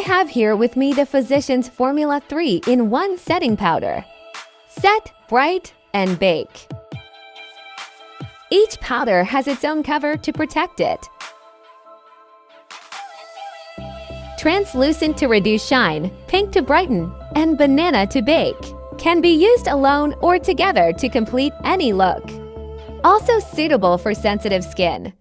I have here with me the Physicians Formula 3 in 1 setting powder. Set, bright, and bake. Each powder has its own cover to protect it. Translucent to reduce shine, pink to brighten, and banana to bake can be used alone or together to complete any look. Also suitable for sensitive skin.